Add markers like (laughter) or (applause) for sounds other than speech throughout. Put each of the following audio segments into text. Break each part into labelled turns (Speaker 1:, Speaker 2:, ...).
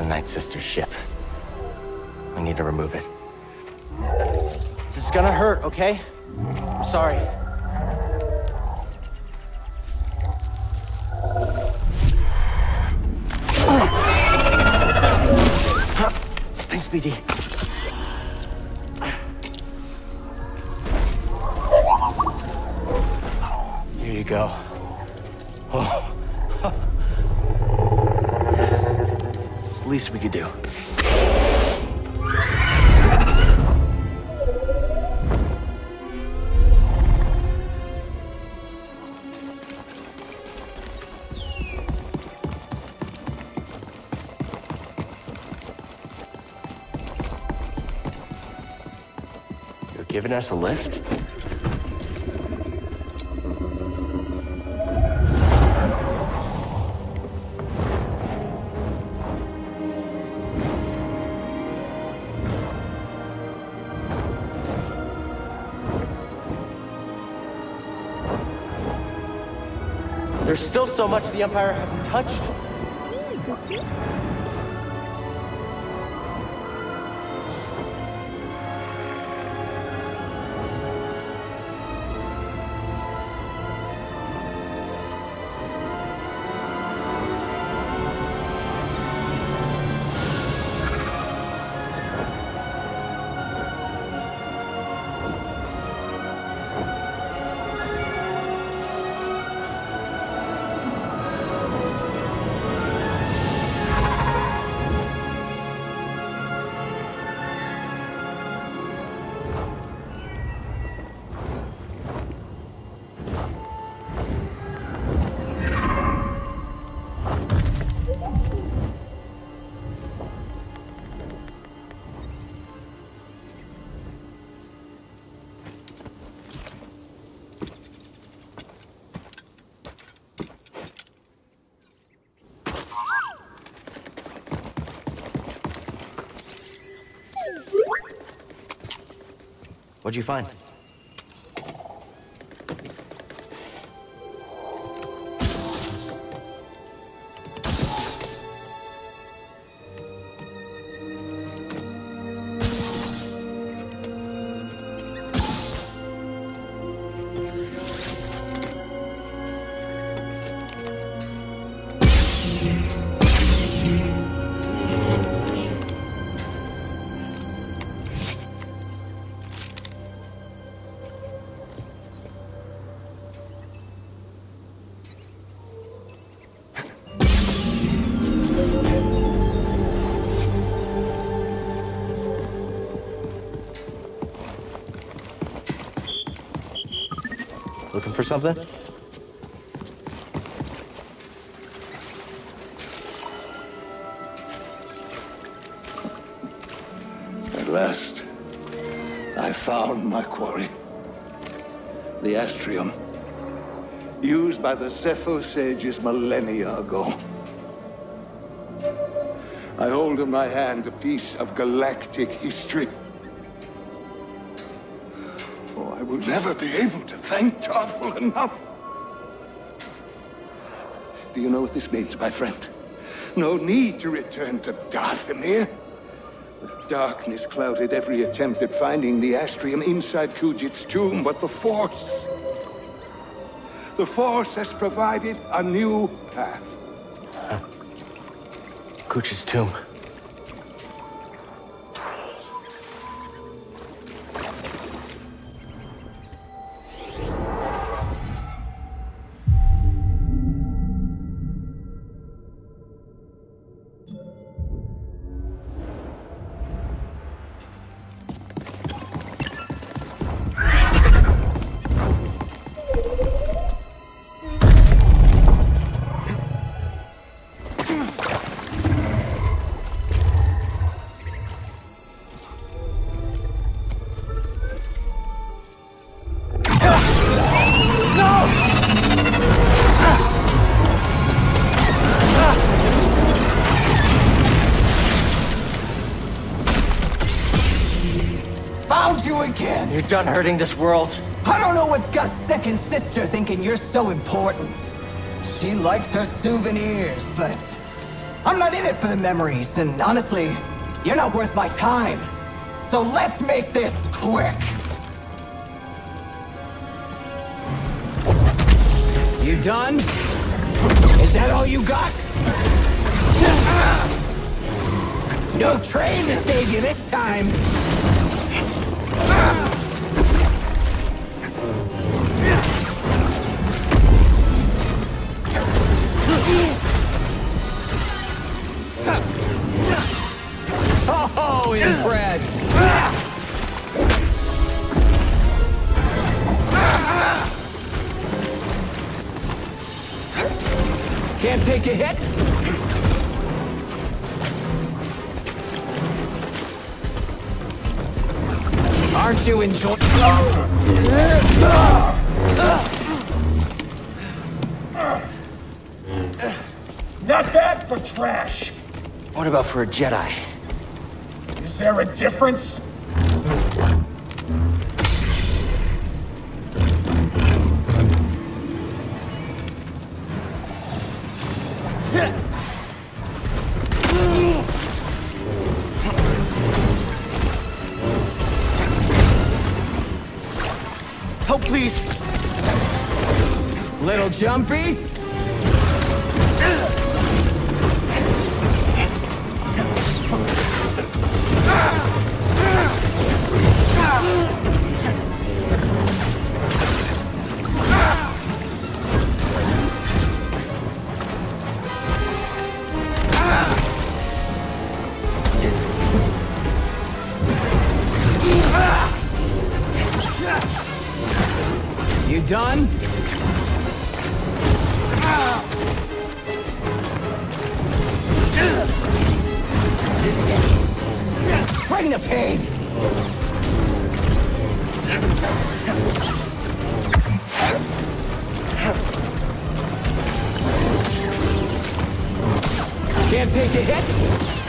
Speaker 1: the Ninth Sister's ship. We need to remove it. This is gonna hurt, okay? I'm sorry. Thanks, BD. Here you go. Oh. It's the least we could do. You're giving us a lift? So much the Empire hasn't touched. What'd you find? Something?
Speaker 2: At last, I found my quarry. The Astrium, used by the Zeffo sages millennia ago. I hold in my hand a piece of galactic history. Will never be able to thank Tarful enough. Do you know what this means, my friend? No need to return to Dathomir. The darkness clouded every attempt at finding the Astrium inside Kujet's tomb, but the Force... The Force has provided a new path.
Speaker 1: Uh, Cooch's tomb. Done hurting this world.
Speaker 3: I don't know what's got second sister thinking you're so important. She likes her souvenirs, but... I'm not in it for the memories, and honestly, you're not worth my time. So let's make this quick! You done? Is that all you got? No train to save you this time! Can't take a hit? Aren't you enjoying...
Speaker 4: Not bad for trash.
Speaker 1: What about for a Jedi?
Speaker 4: Is there a difference?
Speaker 3: Little Can't take a hit?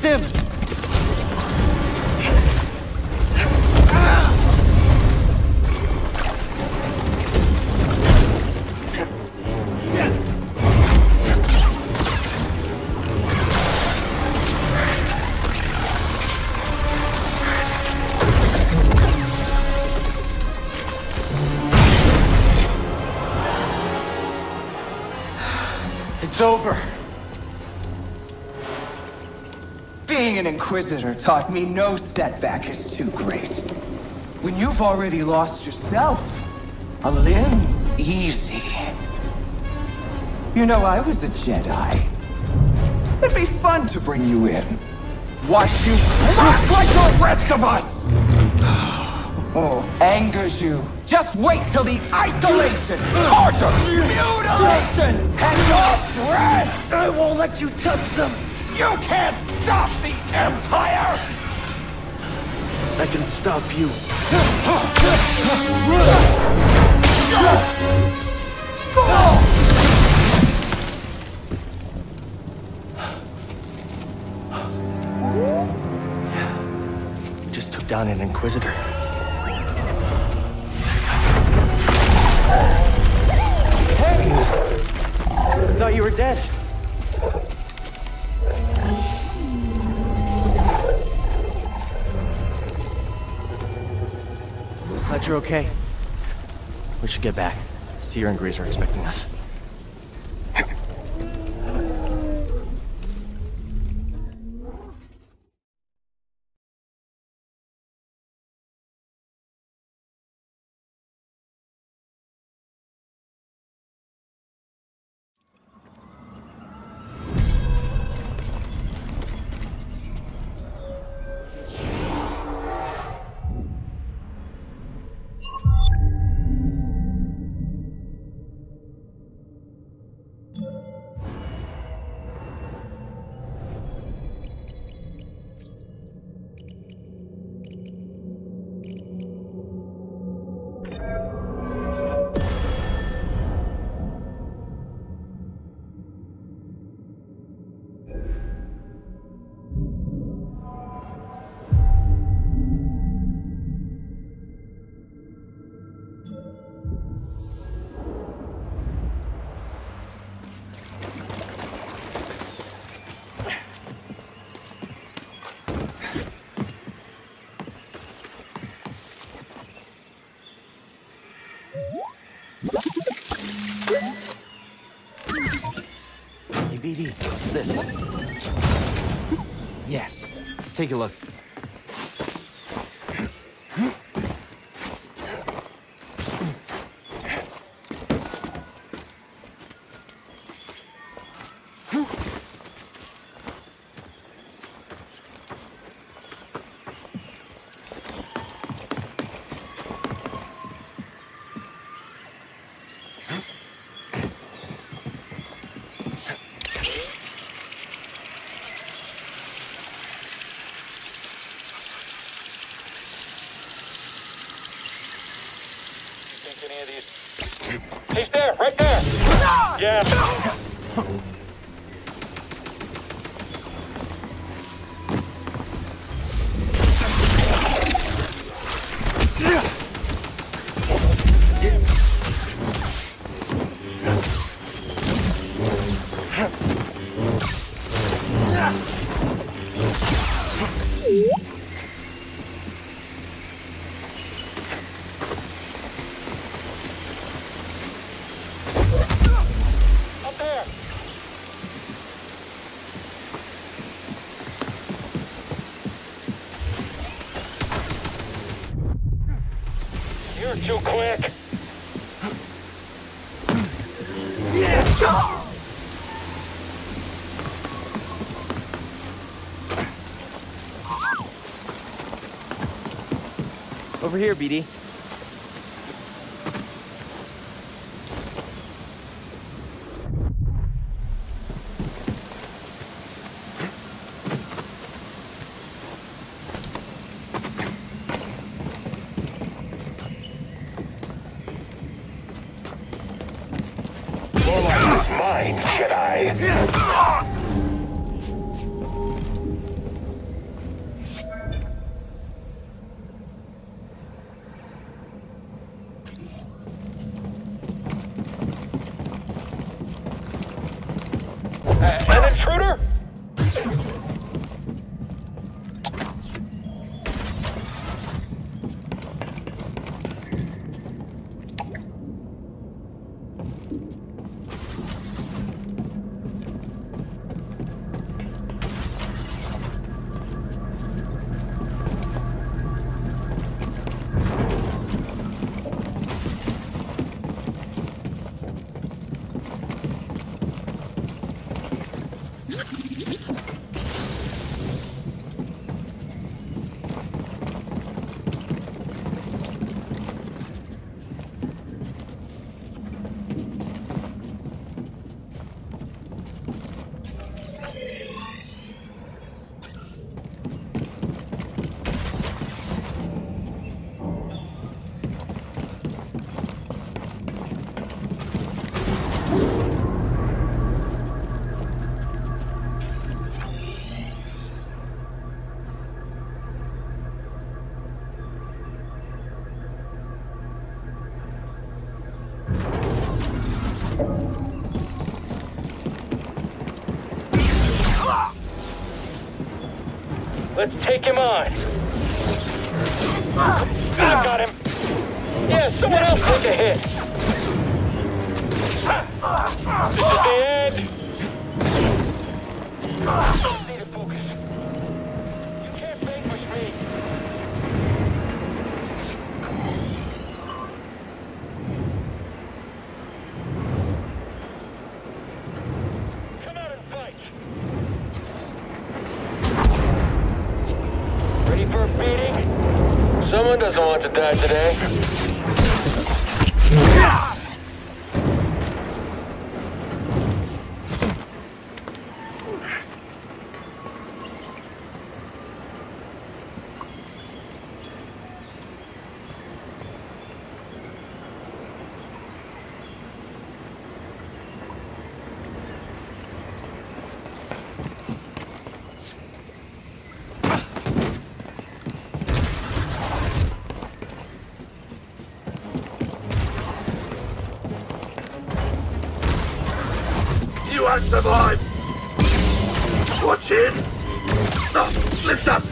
Speaker 1: BD,
Speaker 3: Inquisitor taught me no setback is too great. When you've already lost yourself, a limb's easy. You know, I was a Jedi. It'd be fun to bring you in. Watch you crack like the rest of us! (sighs) Oh, angers you. Just wait till the isolation, torture, mutilation, and your breath!
Speaker 1: I won't let you touch them.
Speaker 3: You can't stop the Empire!
Speaker 1: I can stop you. just took down an Inquisitor. Hey! I thought you were dead. You're okay. We should get back. Cere and Greez are expecting us. BD, what's this? Yes, let's take a look. Over here, BD.
Speaker 5: Let's take him on. I got him. Yeah, someone else took a hit. This is the end. Beating? Someone doesn't want to die today.
Speaker 6: You won't survive! Watch him! Oh, slipped up!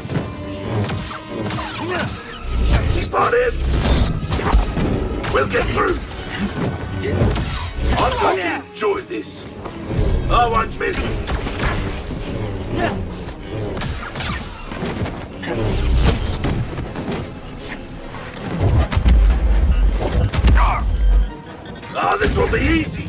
Speaker 6: Keep on him! We'll get through! I'm going to enjoy this! I won't miss! Ah, this will be easy!